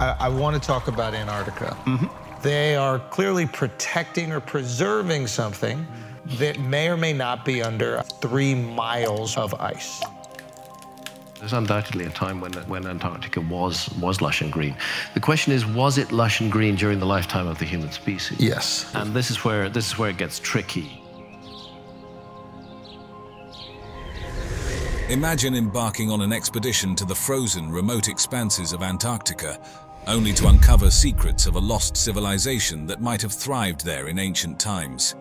I, I want to talk about Antarctica. Mm-hmm. They are clearly protecting or preserving something that may or may not be under three miles of ice. There's undoubtedly a time when, when Antarctica was, was lush and green. The question is, was it lush and green during the lifetime of the human species? Yes. And this is where, this is where it gets tricky. Imagine embarking on an expedition to the frozen, remote expanses of Antarctica, only to uncover secrets of a lost civilization that might have thrived there in ancient times.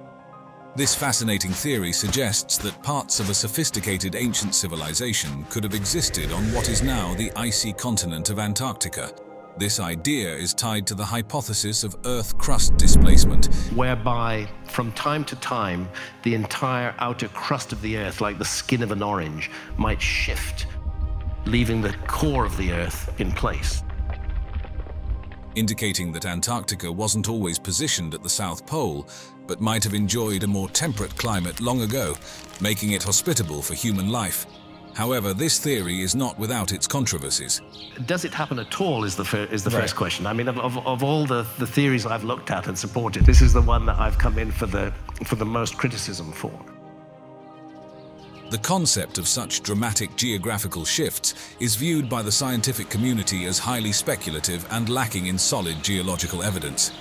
This fascinating theory suggests that parts of a sophisticated ancient civilization could have existed on what is now the icy continent of Antarctica. This idea is tied to the hypothesis of Earth crust displacement, whereby from time to time the entire outer crust of the Earth, like the skin of an orange, might shift, leaving the core of the Earth in place. Indicating that Antarctica wasn't always positioned at the South Pole, but might have enjoyed a more temperate climate long ago, making it hospitable for human life. However, this theory is not without its controversies. Does it happen at all is the, fir- is the Right. first question. I mean, of, of, of all the, the theories I've looked at and supported, this is the one that I've come in for the, for the most criticism for. The concept of such dramatic geographical shifts is viewed by the scientific community as highly speculative and lacking in solid geological evidence.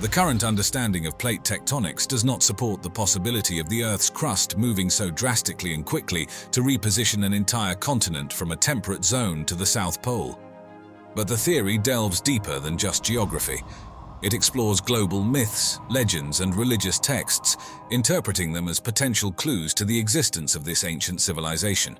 The current understanding of plate tectonics does not support the possibility of the Earth's crust moving so drastically and quickly to reposition an entire continent from a temperate zone to the South Pole. But the theory delves deeper than just geography. It explores global myths, legends, and religious texts, interpreting them as potential clues to the existence of this ancient civilization.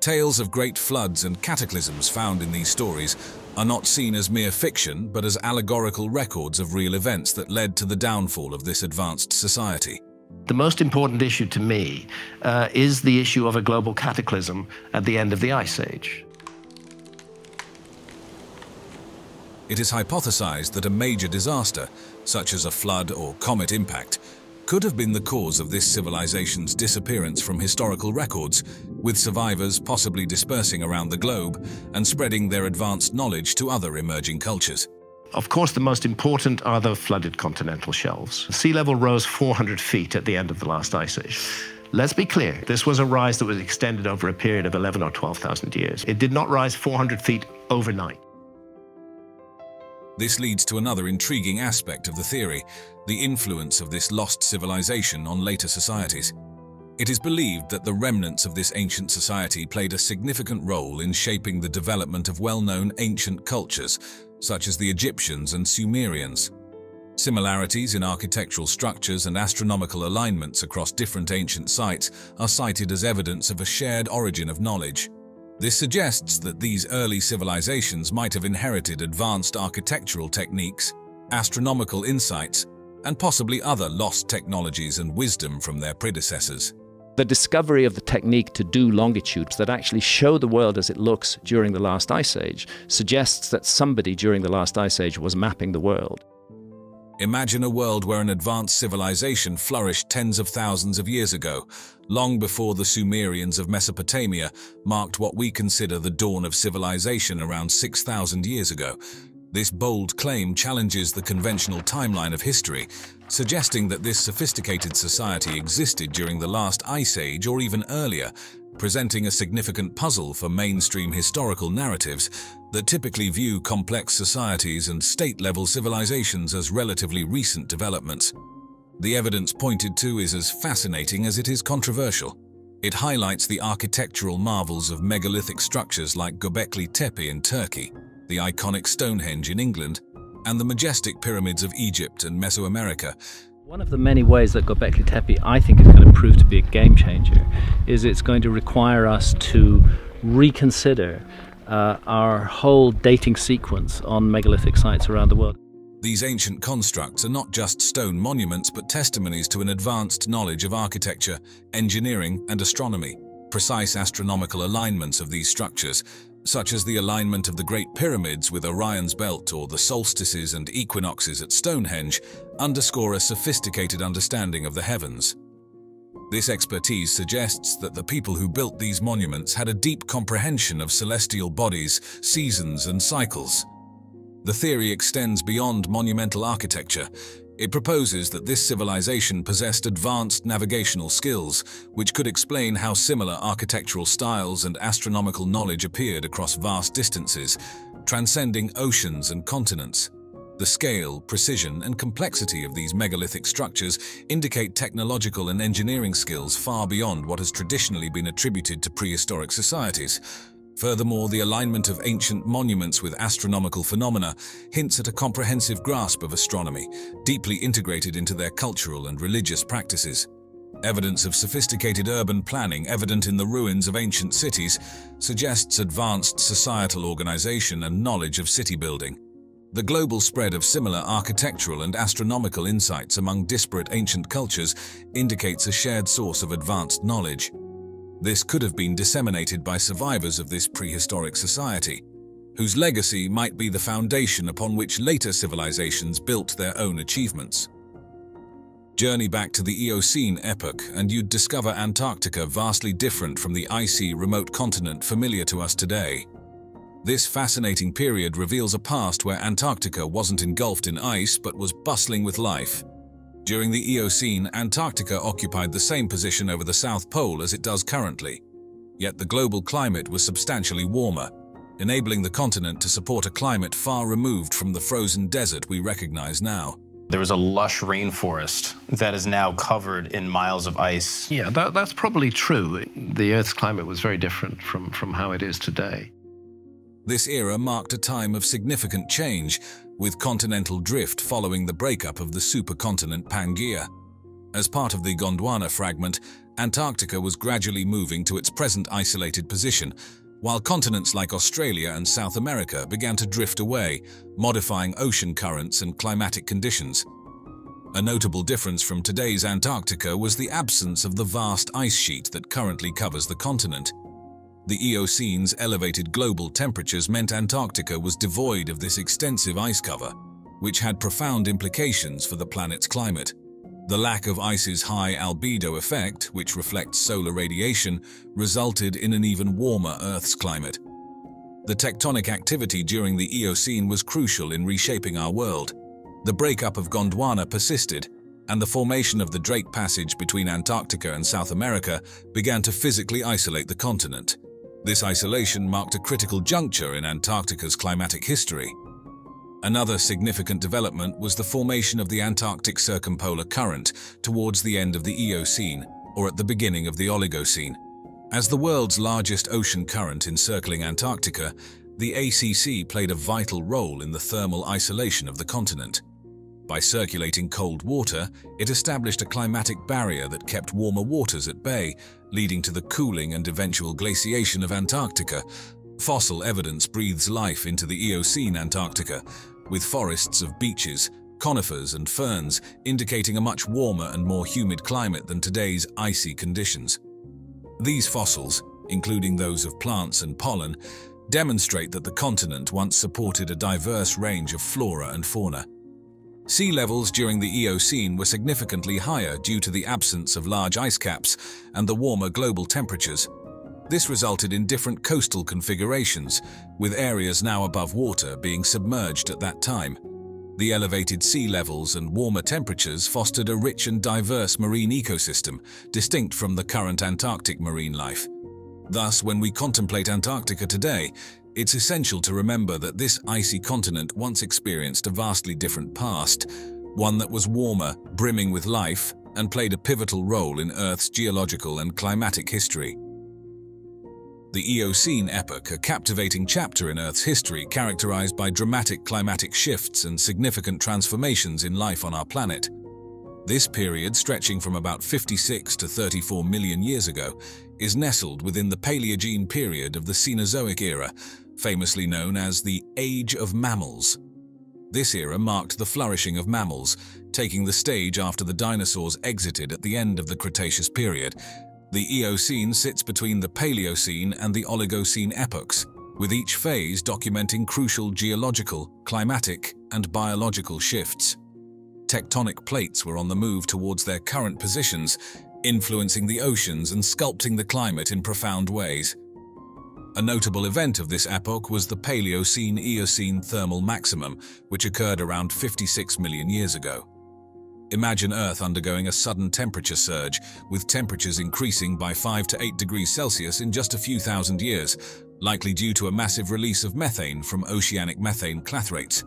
Tales of great floods and cataclysms found in these stories are not seen as mere fiction, but as allegorical records of real events that led to the downfall of this advanced society. The most important issue to me uh, is the issue of a global cataclysm at the end of the Ice Age. It is hypothesized that a major disaster, such as a flood or comet impact, could have been the cause of this civilization's disappearance from historical records, with survivors possibly dispersing around the globe and spreading their advanced knowledge to other emerging cultures. Of course, the most important are the flooded continental shelves. Sea level rose 400 feet at the end of the last ice age. Let's be clear, this was a rise that was extended over a period of 11 or 12,000 years. It did not rise 400 feet overnight. This leads to another intriguing aspect of the theory, the influence of this lost civilization on later societies. It is believed that the remnants of this ancient society played a significant role in shaping the development of well-known ancient cultures, such as the Egyptians and Sumerians. Similarities in architectural structures and astronomical alignments across different ancient sites are cited as evidence of a shared origin of knowledge. This suggests that these early civilizations might have inherited advanced architectural techniques, astronomical insights, and possibly other lost technologies and wisdom from their predecessors. The discovery of the technique to do longitudes that actually show the world as it looks during the last ice age suggests that somebody during the last ice age was mapping the world. Imagine a world where an advanced civilization flourished tens of thousands of years ago, long before the Sumerians of Mesopotamia marked what we consider the dawn of civilization around 6,000 years ago. This bold claim challenges the conventional timeline of history, suggesting that this sophisticated society existed during the last ice age or even earlier, presenting a significant puzzle for mainstream historical narratives that typically view complex societies and state-level civilizations as relatively recent developments. The evidence pointed to is as fascinating as it is controversial. It highlights the architectural marvels of megalithic structures like Göbekli Tepe in Turkey, the iconic Stonehenge in England, and the majestic pyramids of Egypt and Mesoamerica, One of the many ways that Göbekli Tepe, I think, is going to prove to be a game changer is it's going to require us to reconsider uh, our whole dating sequence on megalithic sites around the world. These ancient constructs are not just stone monuments but testimonies to an advanced knowledge of architecture, engineering, and astronomy. Precise astronomical alignments of these structures, such as the alignment of the Great Pyramids with Orion's Belt or the solstices and equinoxes at Stonehenge, underscore a sophisticated understanding of the heavens. This expertise suggests that the people who built these monuments had a deep comprehension of celestial bodies, seasons, and cycles. The theory extends beyond monumental architecture. It proposes that this civilization possessed advanced navigational skills, which could explain how similar architectural styles and astronomical knowledge appeared across vast distances, transcending oceans and continents. The scale, precision, and complexity of these megalithic structures indicate technological and engineering skills far beyond what has traditionally been attributed to prehistoric societies. Furthermore, the alignment of ancient monuments with astronomical phenomena hints at a comprehensive grasp of astronomy, deeply integrated into their cultural and religious practices. Evidence of sophisticated urban planning evident in the ruins of ancient cities suggests advanced societal organization and knowledge of city building. The global spread of similar architectural and astronomical insights among disparate ancient cultures indicates a shared source of advanced knowledge. This could have been disseminated by survivors of this prehistoric society, whose legacy might be the foundation upon which later civilizations built their own achievements. Journey back to the Eocene epoch and you'd discover Antarctica vastly different from the icy, remote continent familiar to us today. This fascinating period reveals a past where Antarctica wasn't engulfed in ice but was bustling with life. During the Eocene, Antarctica occupied the same position over the South Pole as it does currently. Yet the global climate was substantially warmer, enabling the continent to support a climate far removed from the frozen desert we recognize now. There was a lush rainforest that is now covered in miles of ice. Yeah, that, that's probably true. The Earth's climate was very different from, from how it is today. This era marked a time of significant change, with continental drift following the breakup of the supercontinent Pangaea. As part of the Gondwana fragment, Antarctica was gradually moving to its present isolated position, while continents like Australia and South America began to drift away, modifying ocean currents and climatic conditions. A notable difference from today's Antarctica was the absence of the vast ice sheet that currently covers the continent. The Eocene's elevated global temperatures meant Antarctica was devoid of this extensive ice cover, which had profound implications for the planet's climate. The lack of ice's high albedo effect, which reflects solar radiation, resulted in an even warmer Earth's climate. The tectonic activity during the Eocene was crucial in reshaping our world. The breakup of Gondwana persisted, and the formation of the Drake Passage between Antarctica and South America began to physically isolate the continent. This isolation marked a critical juncture in Antarctica's climatic history. Another significant development was the formation of the Antarctic Circumpolar Current towards the end of the Eocene, or at the beginning of the Oligocene. As the world's largest ocean current encircling Antarctica, the ACC played a vital role in the thermal isolation of the continent. By circulating cold water, it established a climatic barrier that kept warmer waters at bay, leading to the cooling and eventual glaciation of Antarctica. Fossil evidence breathes life into the Eocene Antarctica, with forests of beeches, conifers and ferns indicating a much warmer and more humid climate than today's icy conditions. These fossils, including those of plants and pollen, demonstrate that the continent once supported a diverse range of flora and fauna. Sea levels during the Eocene were significantly higher due to the absence of large ice caps and the warmer global temperatures. This resulted in different coastal configurations, with areas now above water being submerged at that time. The elevated sea levels and warmer temperatures fostered a rich and diverse marine ecosystem, distinct from the current Antarctic marine life. Thus, when we contemplate Antarctica today, it's essential to remember that this icy continent once experienced a vastly different past, one that was warmer, brimming with life, and played a pivotal role in Earth's geological and climatic history. The Eocene epoch, a captivating chapter in Earth's history characterized by dramatic climatic shifts and significant transformations in life on our planet. This period, stretching from about 56 to 34 million years ago, is nestled within the Paleogene period of the Cenozoic era, famously known as the Age of Mammals. This era marked the flourishing of mammals, taking the stage after the dinosaurs exited at the end of the Cretaceous period. The Eocene sits between the Paleocene and the Oligocene epochs, with each phase documenting crucial geological, climatic, and biological shifts. Tectonic plates were on the move towards their current positions, influencing the oceans and sculpting the climate in profound ways. A notable event of this epoch was the Paleocene-Eocene thermal maximum, which occurred around 56 million years ago. Imagine Earth undergoing a sudden temperature surge, with temperatures increasing by 5 to 8 degrees Celsius in just a few thousand years, likely due to a massive release of methane from oceanic methane clathrates.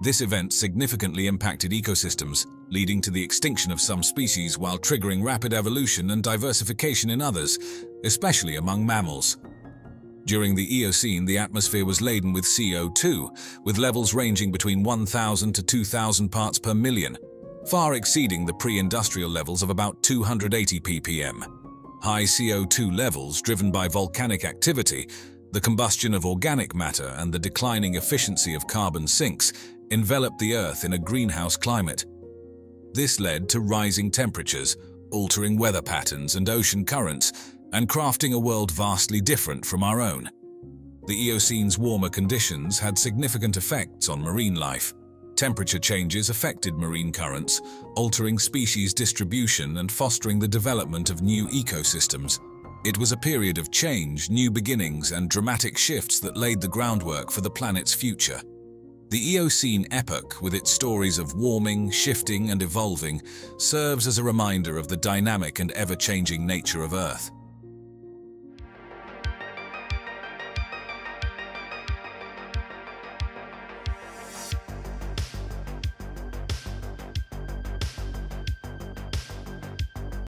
This event significantly impacted ecosystems, leading to the extinction of some species while triggering rapid evolution and diversification in others, especially among mammals. During the Eocene, the atmosphere was laden with CO2, with levels ranging between 1,000 to 2,000 parts per million, far exceeding the pre-industrial levels of about 280 ppm. High CO2 levels driven by volcanic activity, the combustion of organic matter and the declining efficiency of carbon sinks enveloped the Earth in a greenhouse climate. This led to rising temperatures, altering weather patterns and ocean currents, and crafting a world vastly different from our own. The Eocene's warmer conditions had significant effects on marine life. Temperature changes affected marine currents, altering species distribution and fostering the development of new ecosystems. It was a period of change, new beginnings, and dramatic shifts that laid the groundwork for the planet's future. The Eocene epoch, with its stories of warming, shifting, and evolving, serves as a reminder of the dynamic and ever-changing nature of Earth.